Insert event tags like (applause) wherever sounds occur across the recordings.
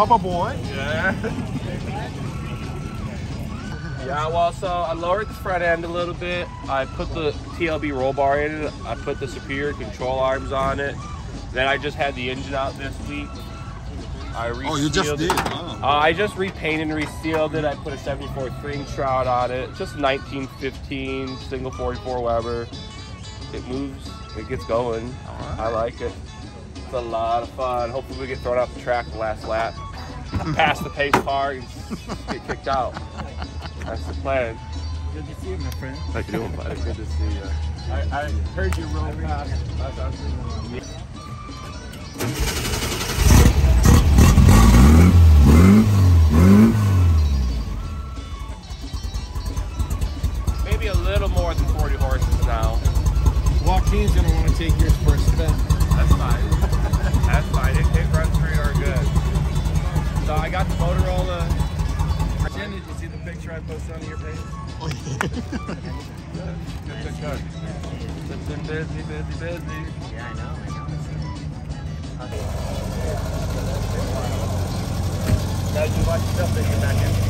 Papa boy. Yeah. yeah, well, so I lowered the front end a little bit. I put the TLB roll bar in it. I put the superior control arms on it. Then I just had the engine out this week. I Oh, you just did. Oh. Uh, I just repainted and resealed it. I put a 74 spring shroud on it. Just 1915 single 44 Weber. It moves. It gets going. I like it. It's a lot of fun. Hopefully we get thrown off the track the last lap. (laughs) Pass the pace car and get kicked out. That's the plan. Good to see you, my friend. How you doing, buddy? Good to see you. I, I heard you roll past. That's Maybe a little more than 40 horses now. Joaquin's gonna want to take yours for a spin. That's fine. Got the Motorola. Uh, Jen, did you see the picture I posted on your page? Good, good, good. It's been busy, busy, busy. Yeah, I know. I know. Guys, you watch yourself in your back end.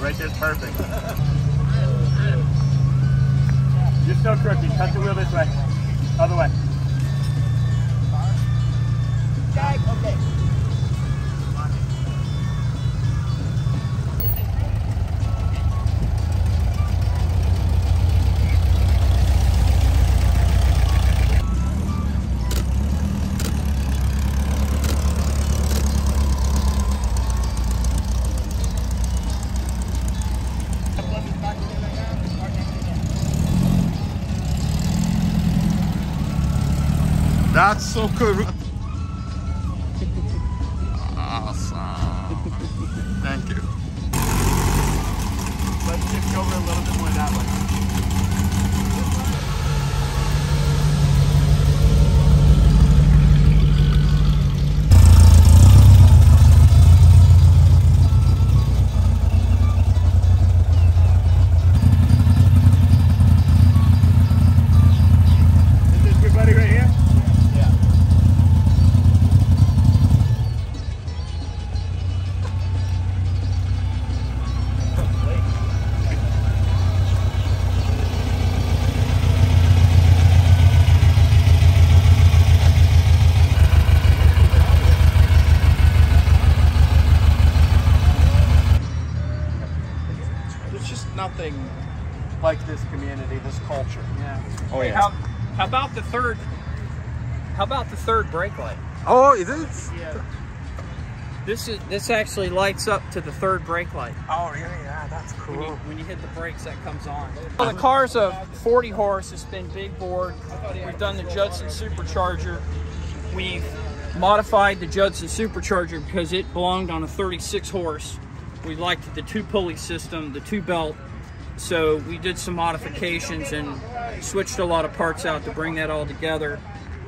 Right there's perfect. You're still crooked. Cut the wheel this way. Other way. Okay. That's so cool. Brake light? Oh, is it? Yeah. This is this actually lights up to the third brake light. Oh, really? Yeah, that's When you, cool. when you hit the brakes, that comes on. Well, the car's a 40 horse. It's been big board. We've done the Judson Supercharger. We've modified the Judson Supercharger because it belonged on a 36 horse. We liked the two pulley system, the two belt. So we did some modifications and switched a lot of parts out to bring that all together.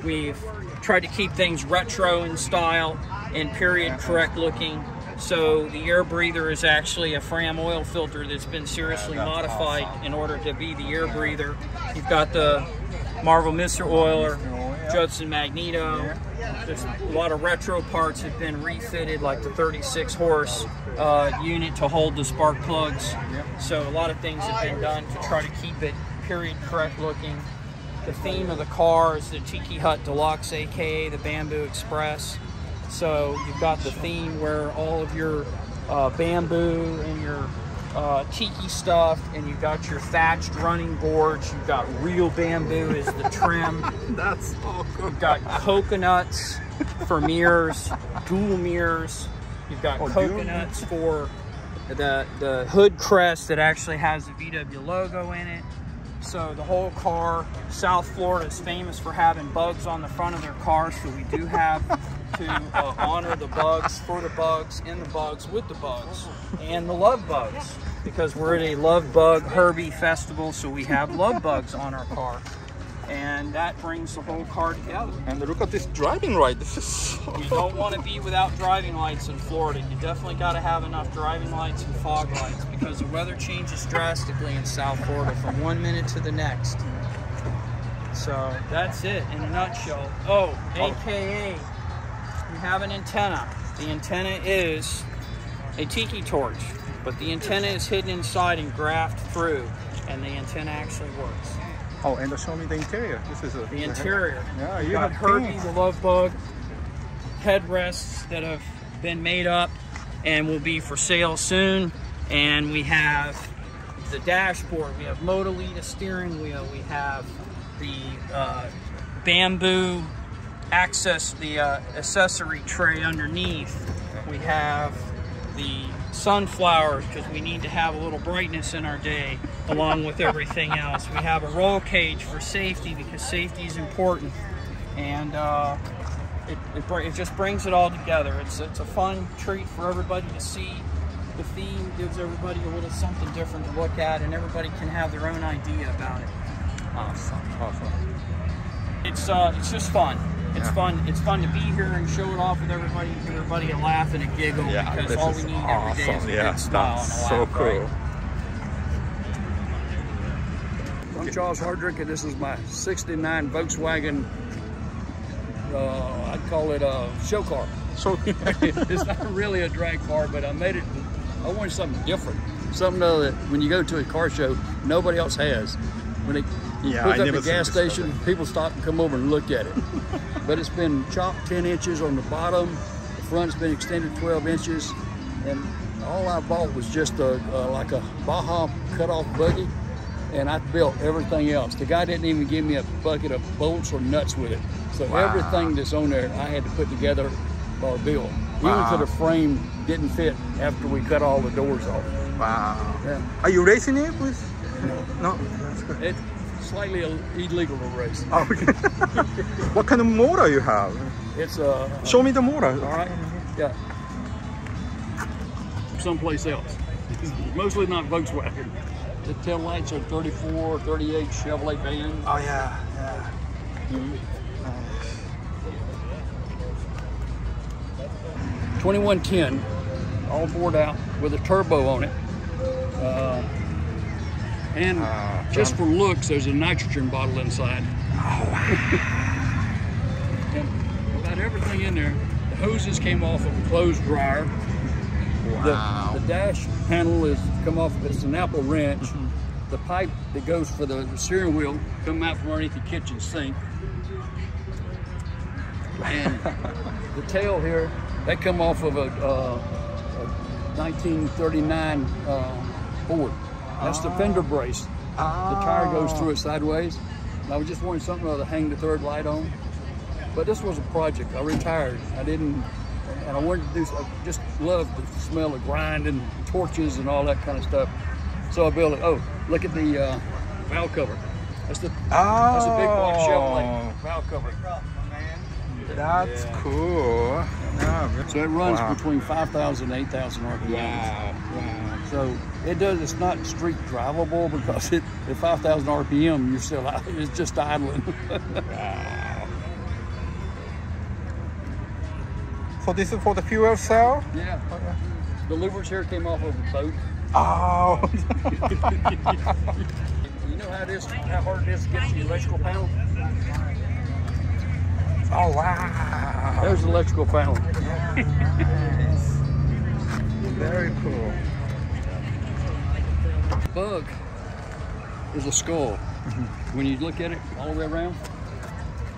We've tried to keep things retro in style and period correct looking. So the air breather is actually a Fram oil filter that's been seriously modified in order to be the air breather. You've got the Marvel Mr. Oiler, Judson Magneto. There's a lot of retro parts have been refitted, like the 36 horse uh, unit to hold the spark plugs. So a lot of things have been done to try to keep it period correct looking. The theme of the car is the Tiki Hut Deluxe, aka the Bamboo Express. So you've got the theme where all of your uh, bamboo and your uh, tiki stuff, and you've got your thatched running boards. You've got real bamboo as the trim. (laughs) That's so cool. You've got coconuts for mirrors, dual mirrors. You've got Oh, dual coconuts for the the hood crest that actually has the VW logo in it. So the whole car, South Florida is famous for having bugs on the front of their cars. So we do have to uh, honor the bugs for the bugs, in the bugs, with the bugs, and the love bugs because we're at a love bug Herbie festival. So we have love bugs on our car, and that brings the whole car together. And look at this driving right. (laughs) This is so You don't want to be without driving lights in Florida. You definitely got to have enough driving lights and fog lights because the weather changes drastically in South Florida from one minute to the next. So that's it in a nutshell. Oh, oh. AKA, we have an antenna. The antenna is a tiki torch, but the antenna is hidden inside and graphed through, and the antenna actually works. Oh, and show me the interior. This is a, The interior. Yeah, you got have Herbie the Love Bug headrests that have been made up and will be for sale soon. And we have the dashboard. We have Moto-Lita steering wheel. We have the uh, bamboo access, the uh, accessory tray underneath. We have the sunflowers because we need to have a little brightness in our day along with everything else. We have a roll cage for safety because safety is important. And uh, it, it, it just brings it all together. It's, it's a fun treat for everybody to see. The theme gives everybody a little something different to look at and everybody can have their own idea about it. Awesome. Awesome. It's uh, it's just fun. It's Yeah. fun. It's fun to be here and show it off with everybody, give everybody a laugh and a giggle Yeah, because this all is we need every day is awesome. a Yeah, big smile that's and a so cool. right? I'm Charles Hardrick, and this is my 69 Volkswagen, uh, I'd call it a show car. So (laughs) it's not really a drag car, but I made it, I wanted something different. something that when you go to a car show, nobody else has. When it, you Yeah, I up never the gas station, people stop and come over and look at it. (laughs) but it's been chopped 10 inches on the bottom. The front's been extended 12 inches, and all I bought was just a, uh, like a Baja cut-off buggy, and I built everything else. The guy didn't even give me a bucket of bolts or nuts with it. So everything that's on there, I had to put together for a bill. Even to the frame didn't fit after we cut all the doors off. Wow. Yeah. Are you racing it, please? No. That's good. Slightly illegal to race. Oh, okay. (laughs) what kind of motor you have? It's uh, Show me the motor. all right, yeah. Someplace else. Mostly not Volkswagen. The tail lights are 34, 38 Chevrolet vans. Oh yeah, yeah. 2110, all bored out with a turbo on it. Uh, and Ah, just for looks, there's a nitrogen bottle inside. Oh, and about everything in there. The hoses came off of a clothes dryer. Wow. The, the dash panel is come off. It's an Apple wrench. The pipe that goes for the steering wheel come out from underneath the kitchen sink. And the (laughs) tail here, that come off of a, uh, a 1939 uh, Ford. That's the fender brace. The tire goes through it sideways. And I was just wanting something to hang the third light on. But this was a project. I retired. I didn't, and I wanted to do. I just loved the smell of grinding, torches, and all that kind of stuff. So I built it. Oh, look at the uh, valve cover. That's the that's a big block Chevrolet valve cover. That's cool. Yeah, So it runs Wow. between 5,000 and 8,000 RPMs. wow. Wow. So it does. It's not street drivable because it at 5,000 RPM you're still out. (laughs) It's just idling. So this is for the fuel cell? yeah. The louvers here came off of a boat. Oh. (laughs) You know how it is, how hard it is to get the electrical panel? oh wow. There's the electrical panel. Very cool. Bug is a skull. Mm-hmm. When you look at it all the way around,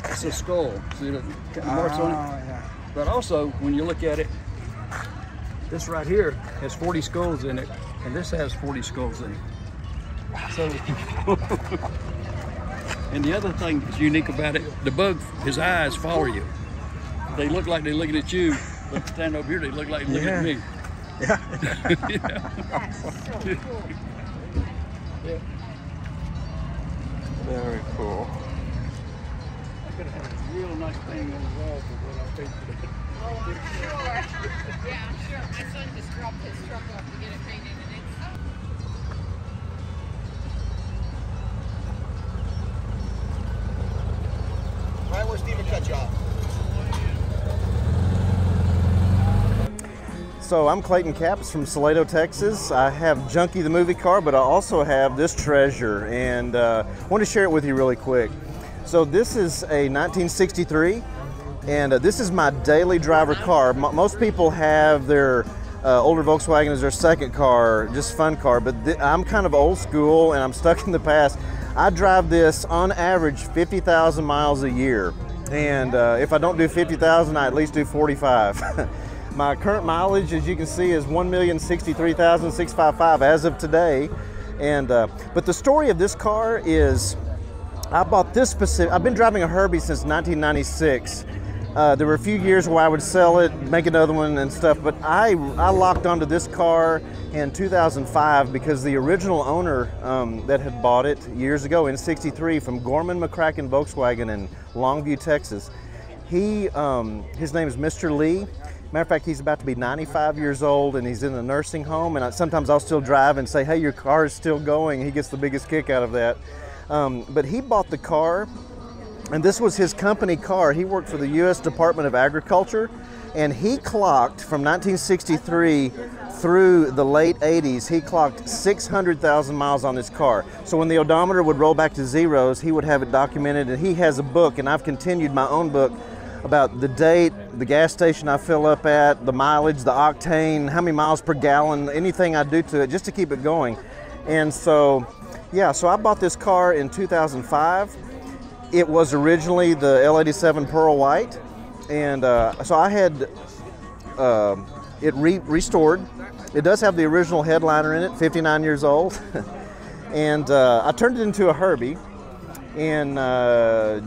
it's a skull. See the ah, marks on it? Oh, yeah. But also, when you look at it, this right here has 40 skulls in it, and this has 40 skulls in it. So, (laughs) and the other thing that's unique about it, the bug, his eyes follow you. They look like they're looking at you, but stand over here, they look like they're looking at me. (laughs) Very cool. I could have had a real nice thing on the wall for what I paid for that. Oh, I'm sure. Yeah, I'm sure. My son just dropped his truck off to get it painted So I'm Clayton Caps from Salado, Texas. I have Junkie the movie car, but I also have this treasure, and uh, I want to share it with you really quick. So this is a 1963, and uh, this is my daily driver car. M- most people have their uh, older Volkswagen as their second car, just fun car, but I'm kind of old school and I'm stuck in the past. I drive this on average 50,000 miles a year, and uh, if I don't do 50,000, I at least do 45. (laughs) My current mileage, as you can see, is 1,063,655 as of today. And uh, but the story of this car is, I bought this specific. I've been driving a Herbie since 1996. Uh, there were a few years where I would sell it, make another one, and stuff. But I I locked onto this car in 2005 because the original owner um, that had bought it years ago in '63 from Gorman McCracken Volkswagen in Longview, Texas. He, um, his name is Mr. Lee. Matter of fact, he's about to be 95 years old and he's in a nursing home. And I, sometimes I'll still drive and say, "Hey, your car is still going." He gets the biggest kick out of that. Um, but he bought the car, and this was his company car. He worked for the U.S. Department of Agriculture, and he clocked from 1963 through the late 80s. He clocked 600,000 miles on this car. So when the odometer would roll back to zeros, he would have it documented, and he has a book, and I've continued my own book about the date, the gas station I fill up at, the mileage, the octane, how many miles per gallon, anything I do to it just to keep it going. And so, yeah, so I bought this car in 2005. It was originally the L87 Pearl White, and uh, so I had uh, it re- restored. It does have the original headliner in it, 59 years old, (laughs) and uh, I turned it into a Herbie. In uh,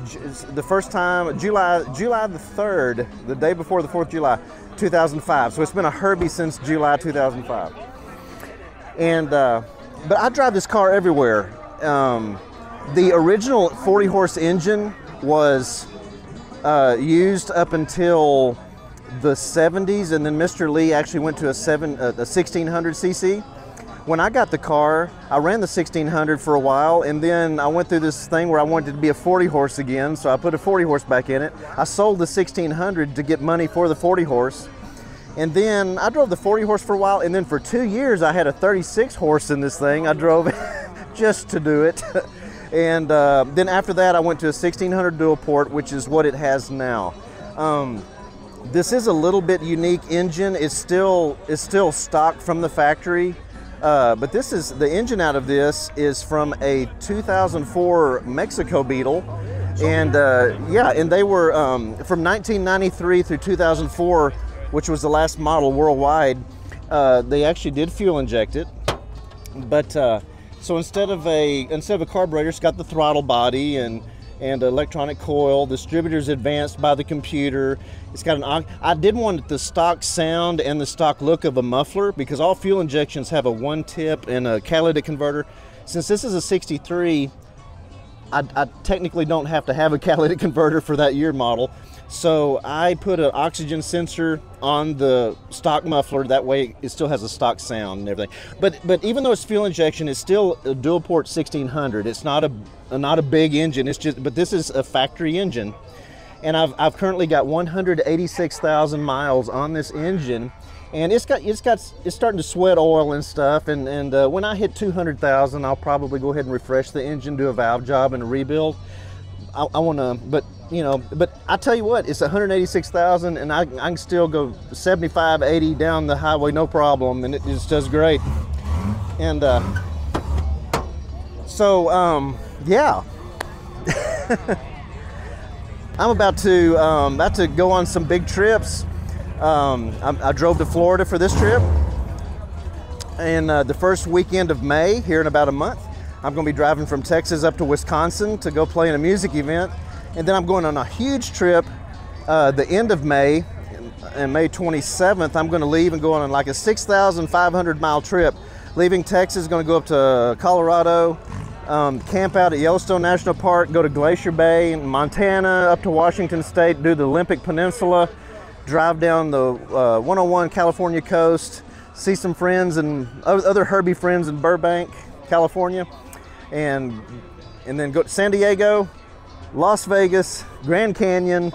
the first time, July July the third, the day before the Fourth July, 2005. So it's been a Herbie since July 2005. And uh, but I drive this car everywhere. Um, the original 40 horse engine was uh, used up until the 70s, and then Mr. Lee actually went to a seven a 1600 cc. When I got the car, I ran the 1600 for a while, and then I went through this thing where I wanted to be a 40 horse again, so I put a 40 horse back in it. I sold the 1600 to get money for the 40 horse. And then I drove the 40 horse for a while, and then for two years I had a 36 horse in this thing. I drove it (laughs) just to do it. (laughs) and uh, then after that, I went to a 1600 dual port, which is what it has now. Um, this is a little bit unique engine. It's still it's still stock from the factory, uh, but this is the engine out of this is from a 2004 Mexico Beetle, and uh, yeah, and they were um, from 1993 through 2004, which was the last model worldwide. Uh, they actually did fuel inject it, but uh, so instead of a instead of a carburetor, it's got the throttle body and and electronic coil. Distributor's advanced by the computer. It's got an. I did want the stock sound and the stock look of a muffler because all fuel injections have a one tip and a catalytic converter. Since this is a 63, I, I technically don't have to have a (laughs) catalytic converter for that year model. So I put an oxygen sensor on the stock muffler. That way, it still has a stock sound and everything. But but even though it's fuel injection, it's still a dual port 1600. It's not a not a big engine. It's just but this is a factory engine, and I've I've currently got 186,000 miles on this engine. And it's got it's got it's starting to sweat oil and stuff. And and uh, when I hit 200,000, I'll probably go ahead and refresh the engine, do a valve job and a rebuild. I, I want to, but you know, but I tell you what, it's 186,000, and I, I can still go 75, 80 down the highway, no problem, and it just does great. And uh, so, um, yeah, (laughs) I'm about to um, about to go on some big trips. Um, I, I drove to Florida for this trip, and uh, the first weekend of May, here in about a month, I'm going to be driving from Texas up to Wisconsin to go play in a music event, and then I'm going on a huge trip uh, the end of May, and May 27th. I'm going to leave and go on like a 6,500 mile trip, leaving Texas, going to go up to Colorado, um, camp out at Yellowstone National Park, go to Glacier Bay, in Montana, up to Washington State, do the Olympic Peninsula, drive down the uh, 101 California coast, see some friends and other Herbie friends in Burbank, California, and and then go to San Diego, Las Vegas, Grand Canyon,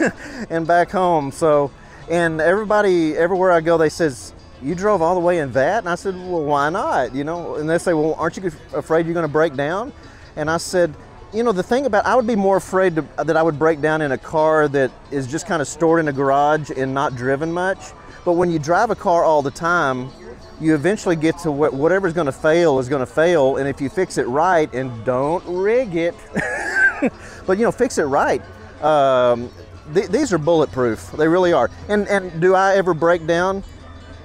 (laughs) and back home. So, and everybody everywhere I go, they says. You drove all the way in that? And I said, Well, why not? You know, and they say, Well, aren't you afraid you're going to break down? And I said, You know, the thing about I would be more afraid to, that I would break down in a car that is just kind of stored in a garage and not driven much. But when you drive a car all the time, you eventually get to what, whatever's going to fail is going to fail. And if you fix it right and don't rig it, (laughs) (laughs) but you know, fix it right. Um, th- these are bulletproof. They really are. And and do I ever break down?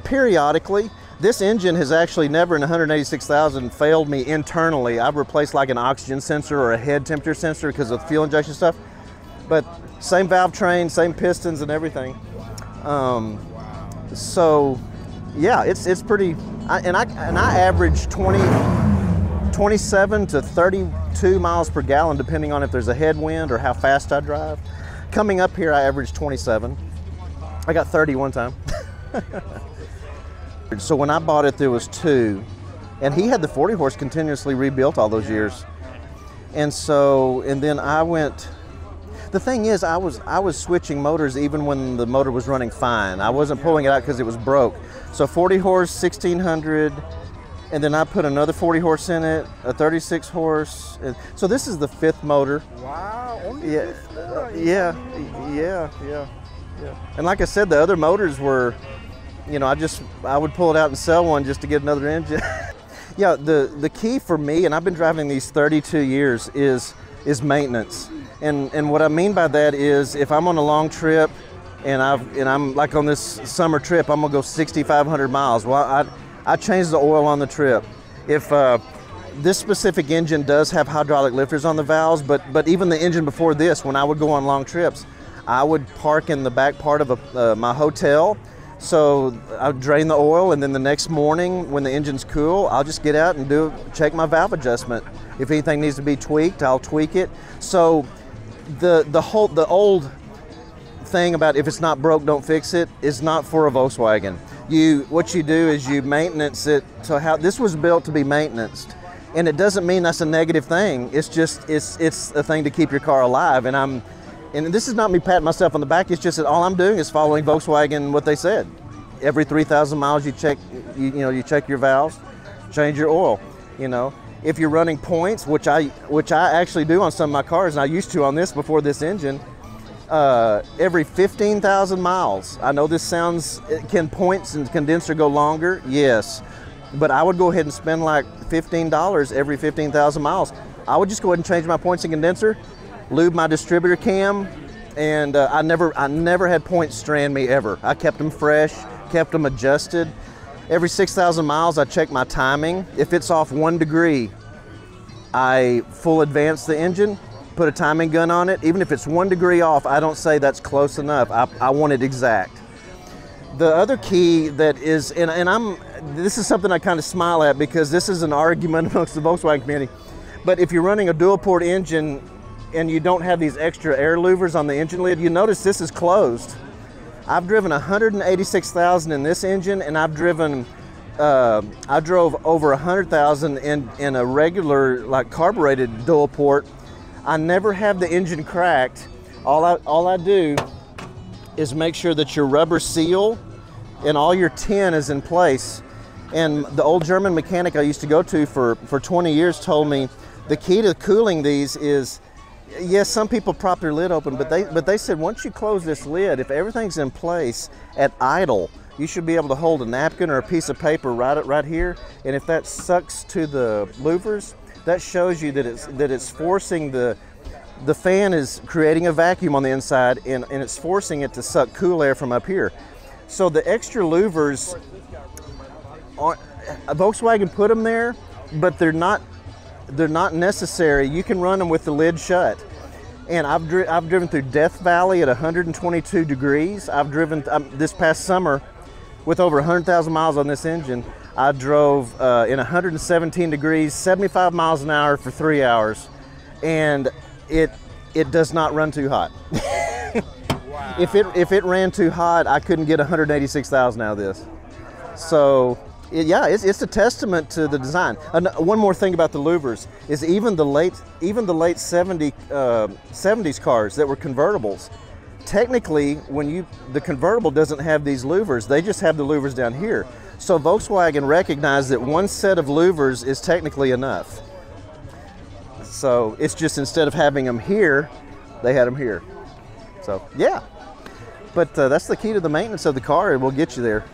Periodically. This engine has actually never in 186,000 failed me internally. I've replaced like an oxygen sensor or a head temperature sensor because of fuel injection stuff. But same valve train, same pistons and everything. Um, so yeah, it's it's pretty. I, and I and I average 20, 27 to 32 miles per gallon, depending on if there's a headwind or how fast I drive. Coming up here, I averaged 27. I got 30 one time. (laughs) so when I bought it, there was two, and he had the 40 horse continuously rebuilt all those years. And so, and then I went. The thing is, I was I was switching motors even when the motor was running fine. I wasn't pulling it out because it was broke. So 40 horse, 1600, and then I put another 40 horse in it, a 36 horse. and- So this is the fifth motor. Wow. Only Yeah, motor. yeah, yeah, yeah, yeah. And like I said, the other motors were, you know, I just I would pull it out and sell one just to get another engine. (laughs) yeah, the the key for me, and I've been driving these 32 years, is is maintenance. And and what I mean by that is if I'm on a long trip, and I've and I'm like on this summer trip, I'm gonna go 6,500 miles. Well, I I changed the oil on the trip. If uh, this specific engine does have hydraulic lifters on the valves, but but even the engine before this, when I would go on long trips, I would park in the back part of a, uh, my hotel. So I would drain the oil, and then the next morning, when the engine's cool, I'll just get out and do check my valve adjustment. If anything needs to be tweaked, I'll tweak it. So the the whole the old thing about if it's not broke, don't fix it is not for a Volkswagen. You what you do is you maintenance it to how this was built to be maintenanced, and it doesn't mean that's a negative thing. It's just it's it's a thing to keep your car alive. And I'm and this is not me patting myself on the back. It's just that all I'm doing is following Volkswagen what they said. Every 3,000 miles you check you, you know you check your valves, change your oil. You know if you're running points, which I which I actually do on some of my cars, and I used to on this before this engine uh, every 15,000 miles. I know this sounds, can points and condenser go longer? Yes. But I would go ahead and spend like $15 every 15,000 miles. I would just go ahead and change my points and condenser, lube my distributor cam, and uh, I never, I never had points strand me ever. I kept them fresh, kept them adjusted. Every 6,000 miles, I check my timing. If it's off one degree, I full advance the engine, put a timing gun on it. Even if it's one degree off, I don't say that's close enough. I, I want it exact. The other key that is, and, and I'm, this is something I kind of smile at because this is an argument (laughs) amongst the Volkswagen community. But if you're running a dual port engine and you don't have these extra air louvers on the engine lid, you notice this is closed. I've driven 186,000 in this engine, and I've driven, uh, I drove over 100,000 in in a regular like carbureted dual port. I never have the engine cracked. All I all I do is make sure that your rubber seal and all your tin is in place. And the old German mechanic I used to go to for, for 20 years told me the key to cooling these is yes, some people prop their lid open, but they but they said once you close this lid, if everything's in place at idle, you should be able to hold a napkin or a piece of paper right right here, and if that sucks to the louvers, that shows you that it's that it's forcing the the fan is creating a vacuum on the inside and, and it's forcing it to suck cool air from up here. So the extra louvers, on, Volkswagen put them there, but they're not they're not necessary. You can run them with the lid shut. And I've, dri- I've driven through Death Valley at 122 degrees. I've driven um, this past summer with over 100,000 miles on this engine. I drove uh, in 117 degrees, 75 miles an hour for three hours, and it it does not run too hot. (laughs) If it if it ran too hot, I couldn't get 186,000 out of this. So it, yeah, it's, it's a testament to the design. And one more thing about the louvers is even the late even the late 70 uh, 70s cars that were convertibles. Technically, when you the convertible doesn't have these louvers, they just have the louvers down here. So Volkswagen recognized that one set of louvers is technically enough. So it's just instead of having them here, they had them here. So yeah, but uh, that's the key to the maintenance of the car. It will get you there.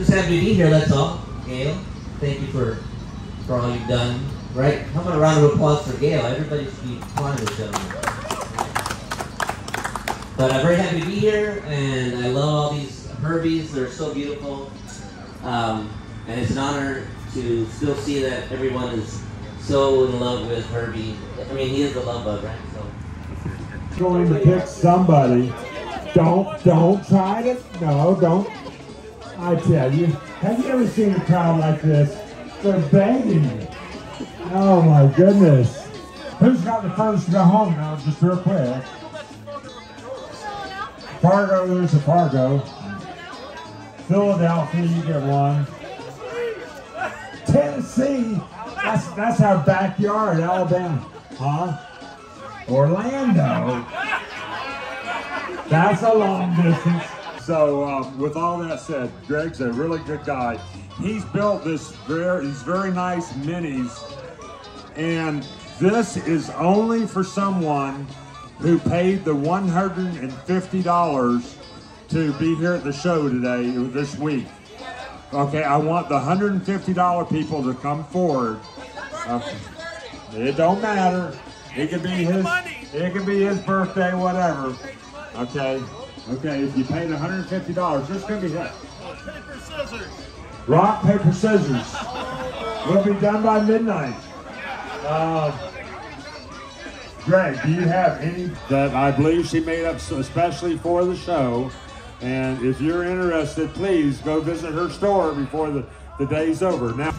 Just happy to be here, that's all. Gail, thank you for for all you've done. Right? How about a round of applause for Gail? Everybody should be applauding this gentleman. But I'm very happy to be here, and I love all these Herbies. They're so beautiful. Um, and it's an honor to still see that everyone is so in love with Herbie. I mean, he is the love bug, right? So. going to pick somebody. Don't, don't try to, no, don't. I tell you, have you ever seen a crowd like this? They're begging you. Oh my goodness. Who's got the furthest to go home now? Just real quick. Fargo, there's a Fargo. Philadelphia, you get one. Tennessee, that's that's our backyard, Alabama. Huh? Orlando. That's a long distance. So, um, with all that said, Greg's a really good guy. He's built this very, these very nice minis, and this is only for someone who paid the $150 to be here at the show today, this week. Okay, I want the $150 people to come forward. Okay. It don't matter. It could be his. It could be his birthday, whatever. Okay. Okay. If you paid $150, this could be it. Paper, scissors. Rock, paper, scissors. We'll be done by midnight. Uh, Greg, do you have any that I believe she made up especially for the show? And if you're interested, please go visit her store before the, the day's over. Now.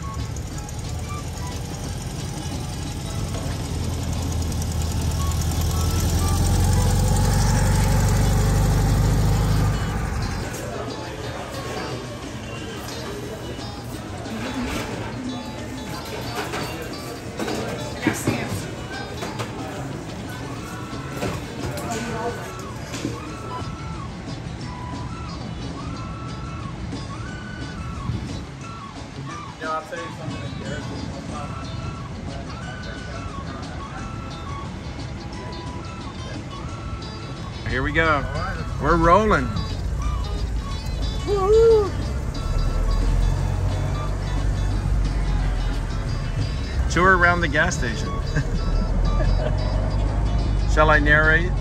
Gas station. Shall I narrate?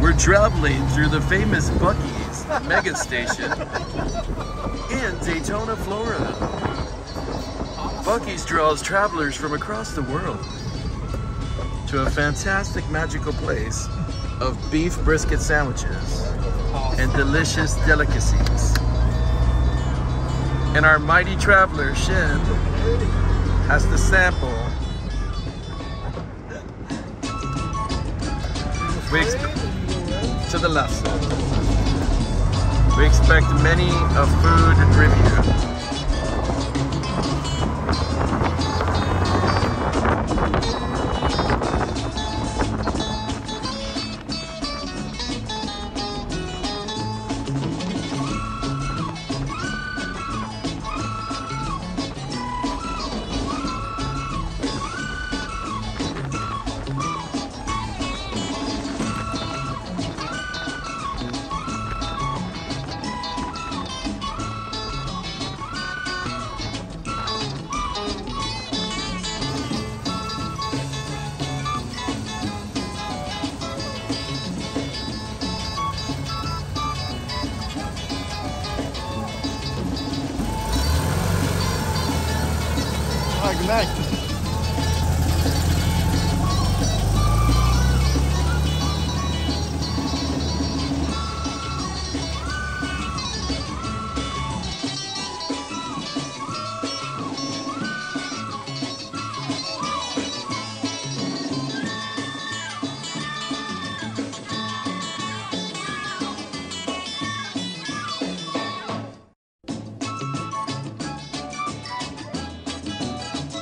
We're traveling through the famous Buc-ee's mega station in Daytona, Florida. Buc-ee's draws travelers from across the world to a fantastic magical place of beef brisket sandwiches and delicious delicacies. And our mighty traveler, Shin, has to sample. We to the left. We expect many a food review.